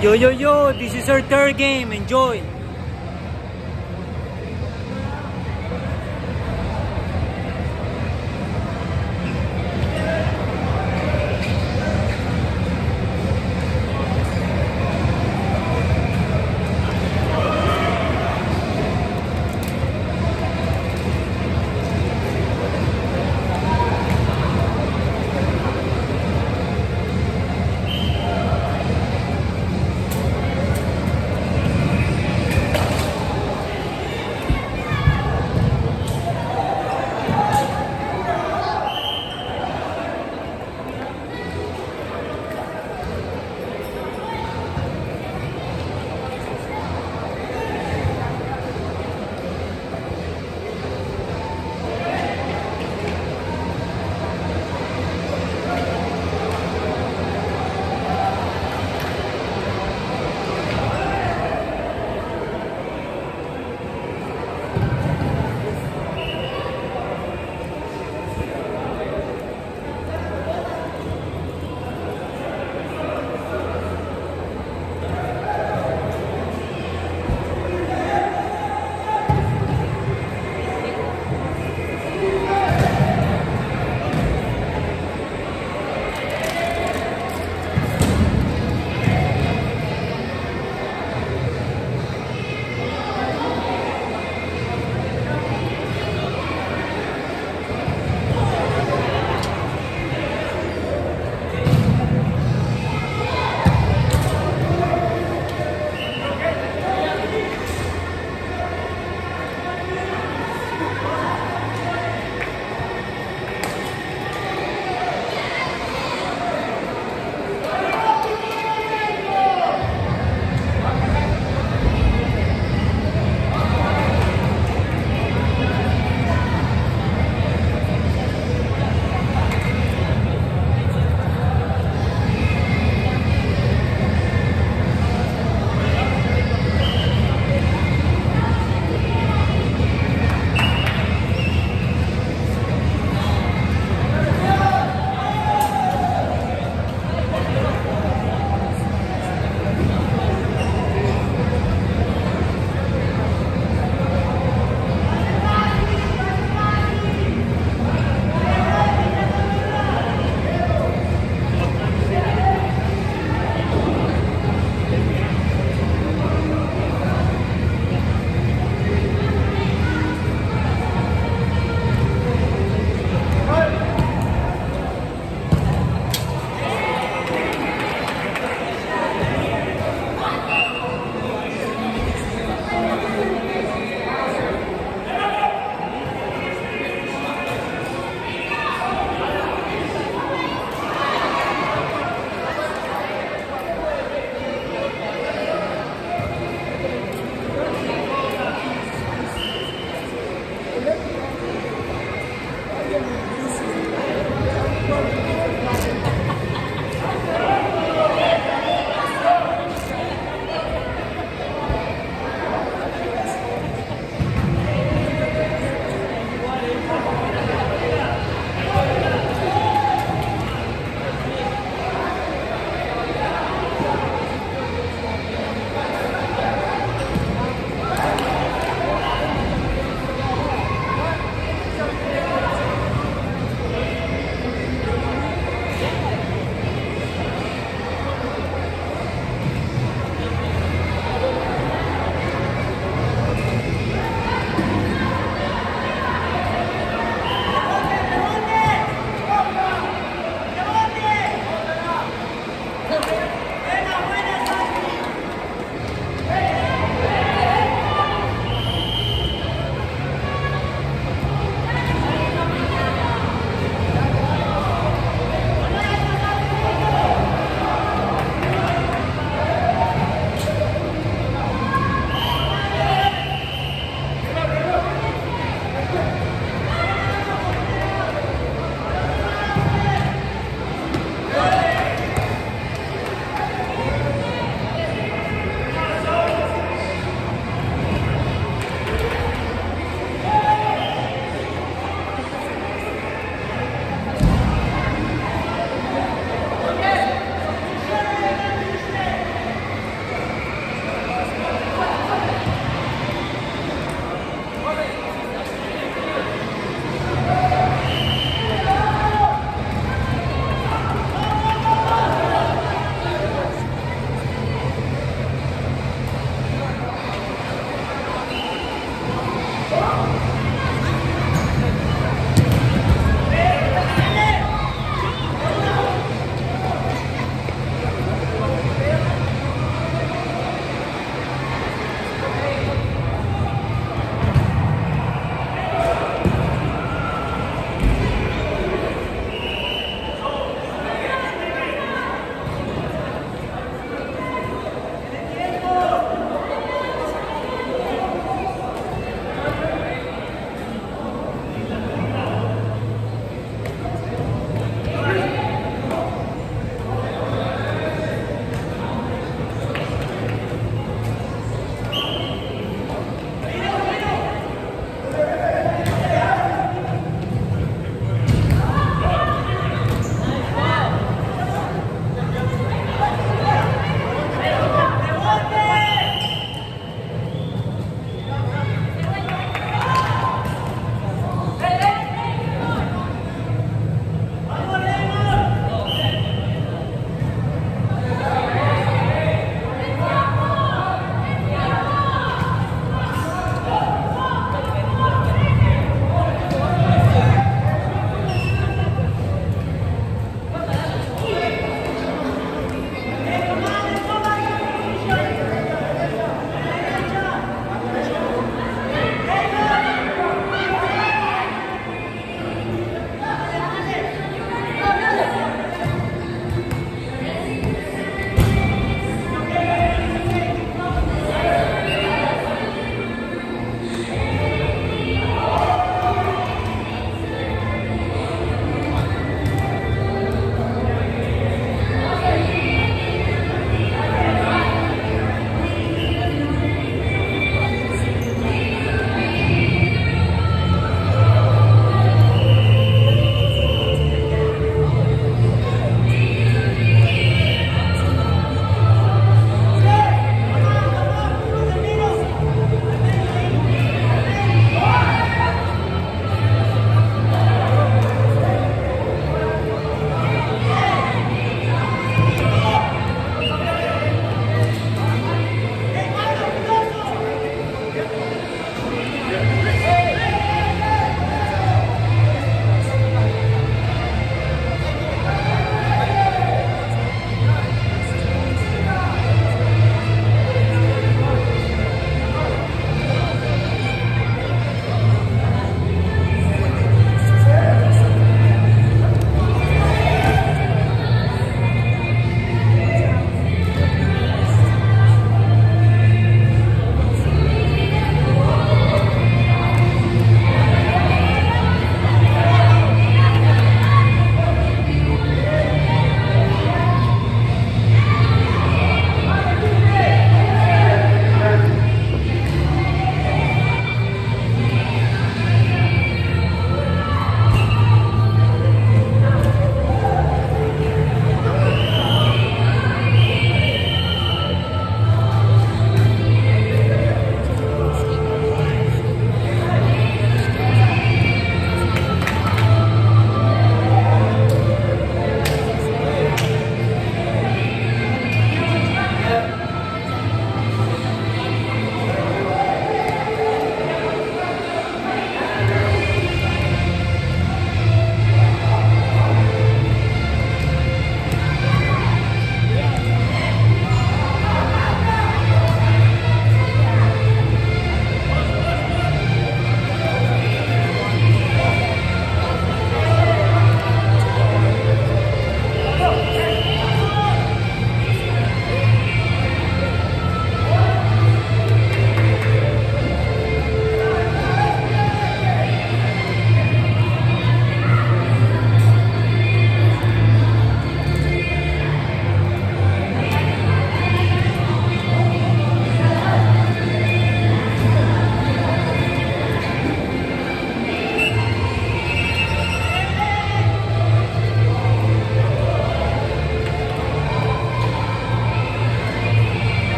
Yo, yo, yo, this is our third game. Enjoy.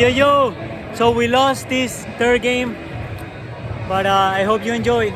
Yo, yo. So we lost this third game, but uh, I hope you enjoyed.